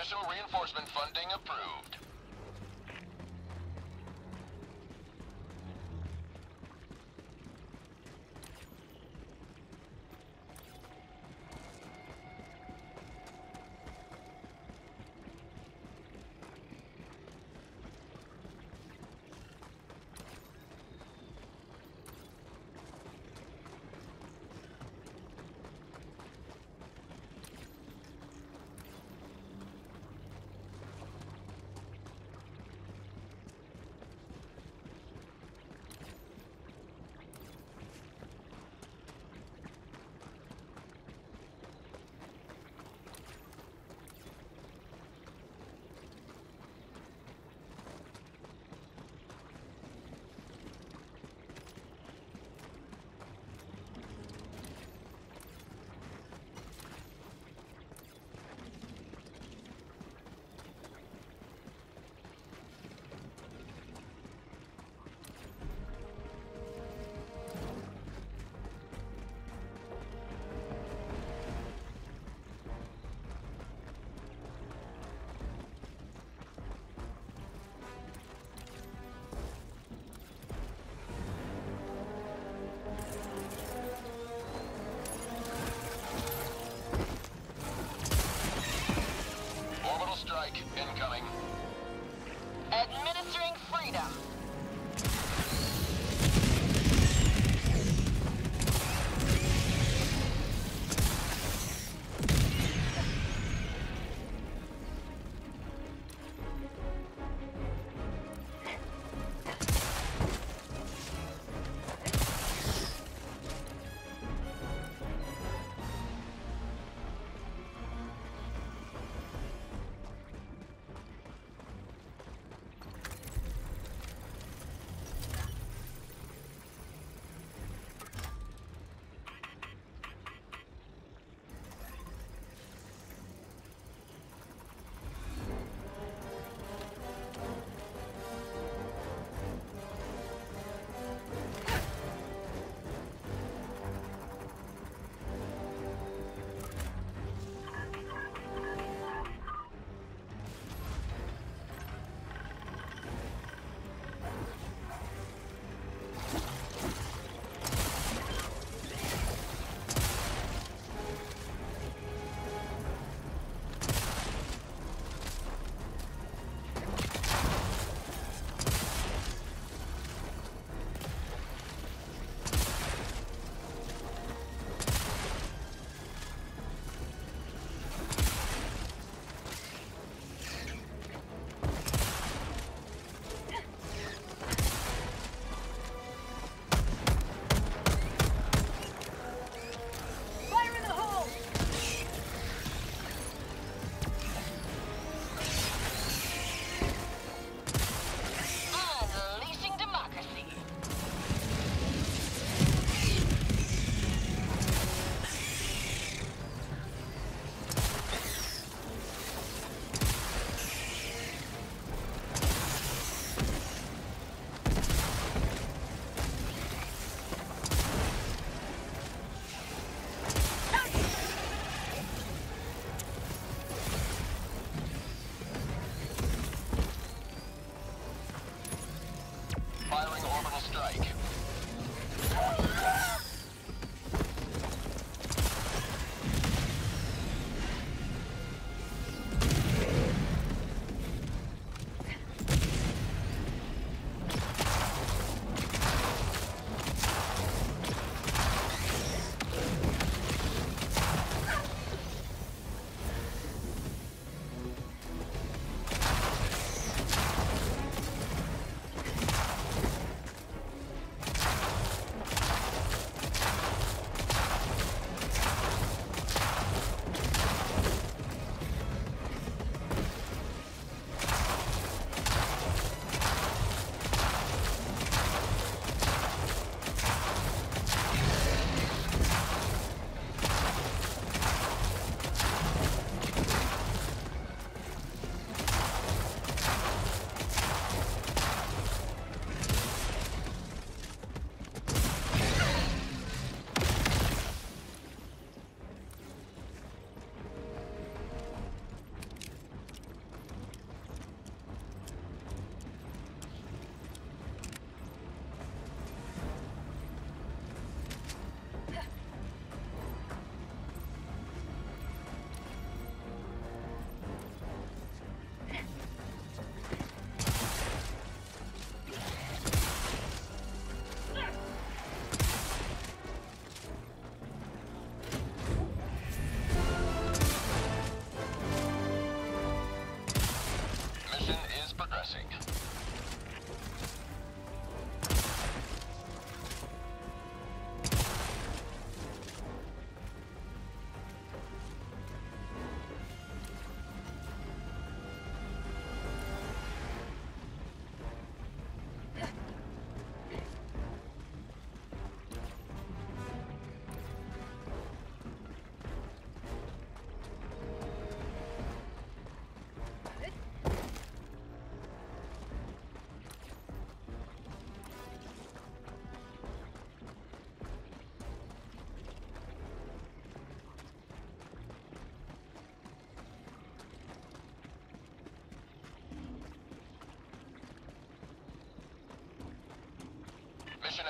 Additional reinforcement funding approved.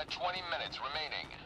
At 20 minutes remaining.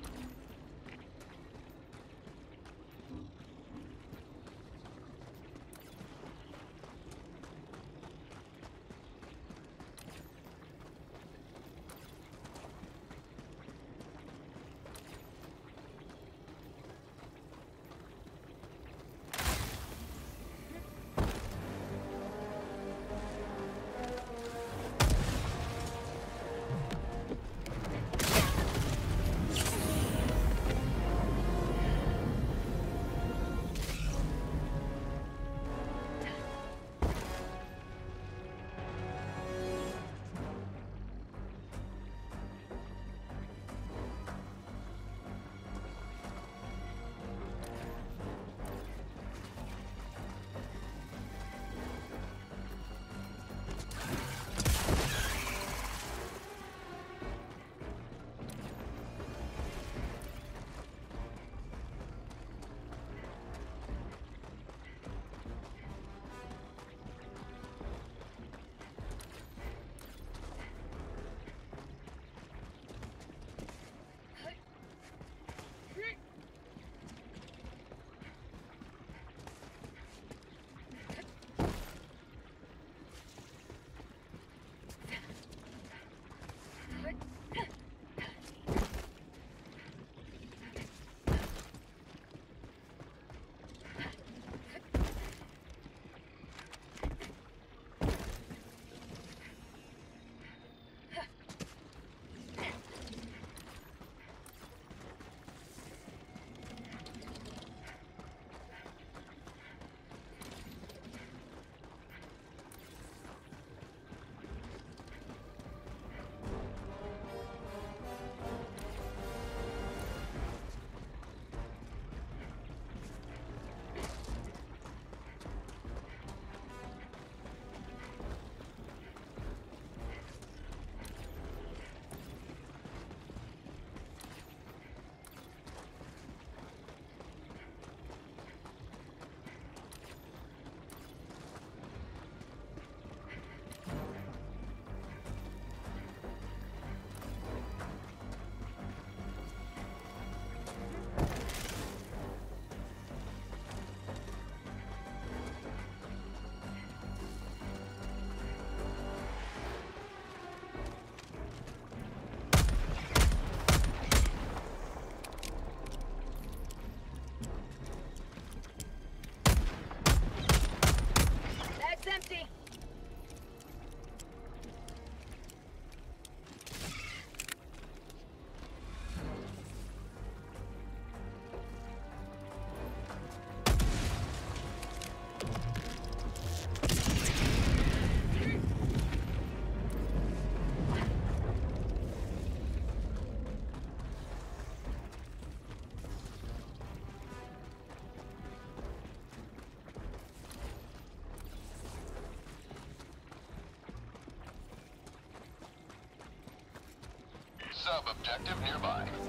Sub-objective nearby.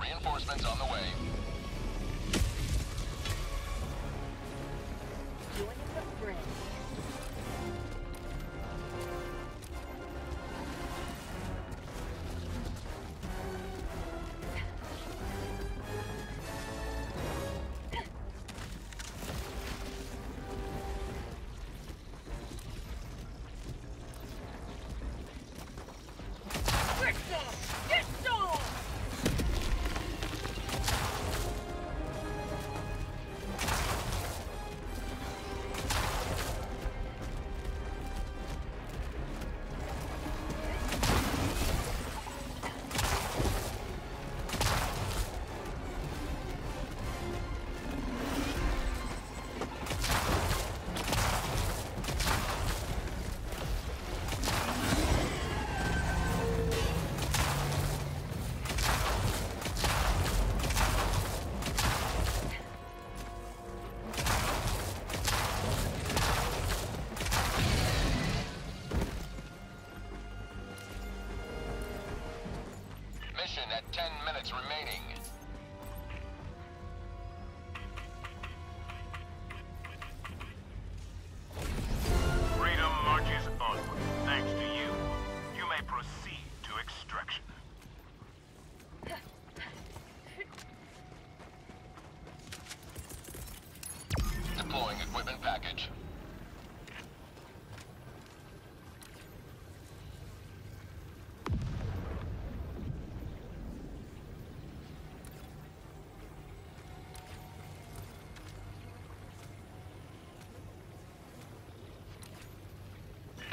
reinforcements on the way. at 10 minutes remaining.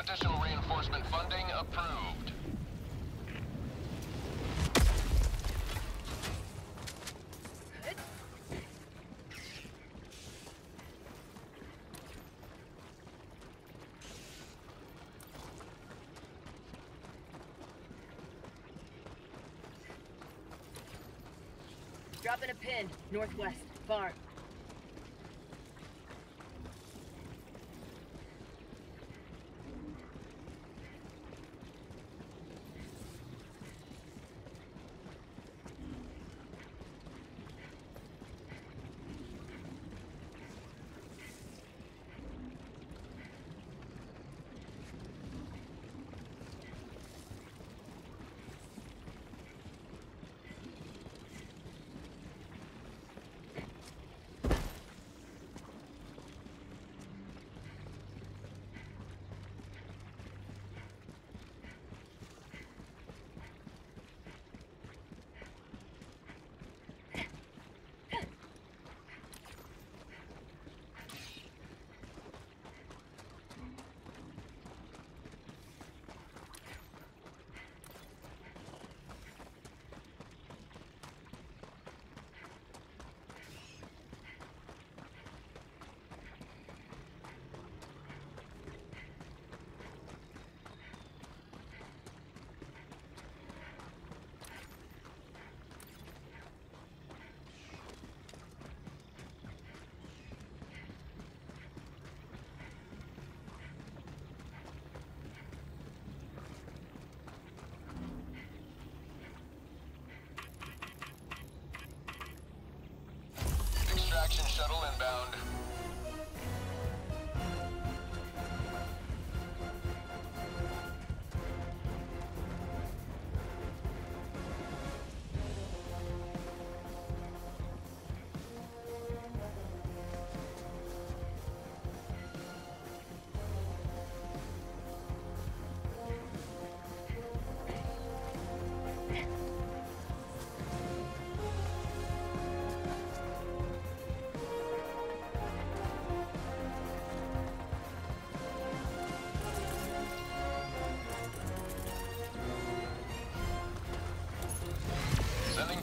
Additional reinforcement funding approved. Dropping a pin, northwest, farm.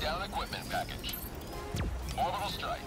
down equipment package. Orbital strike.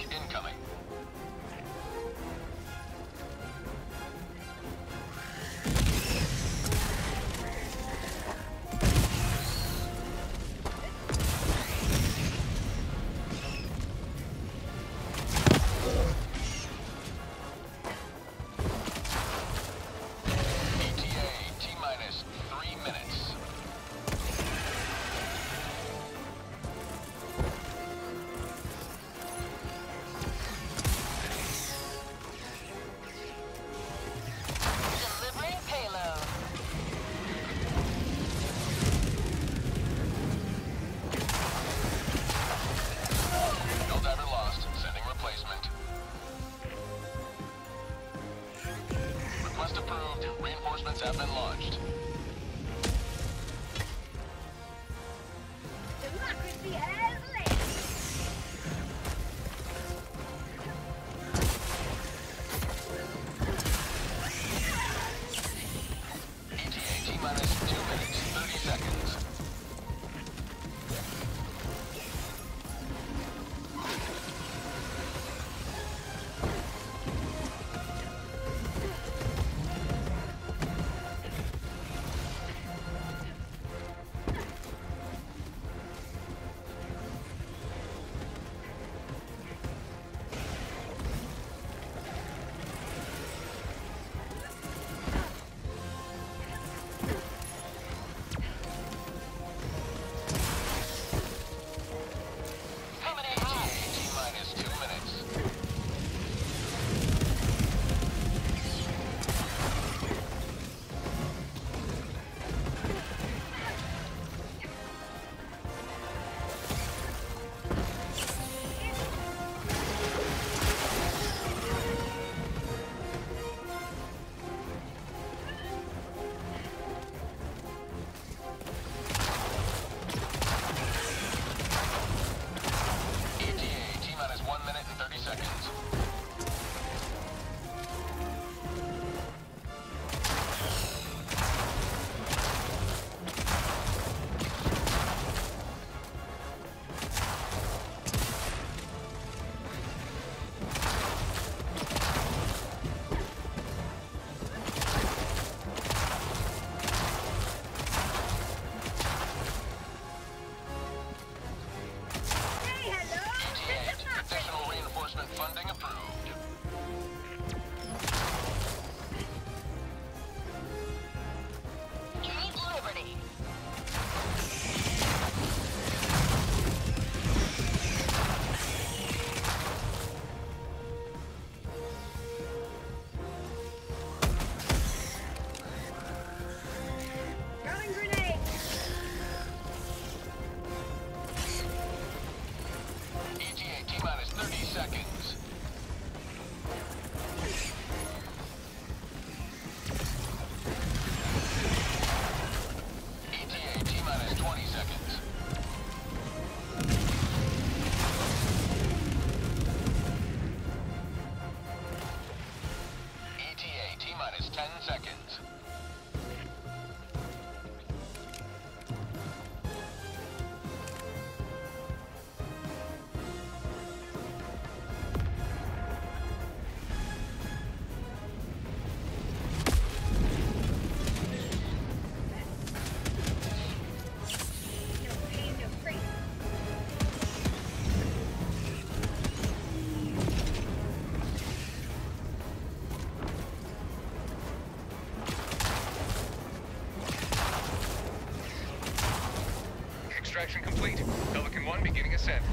Extraction complete. Pelican 1 beginning ascent.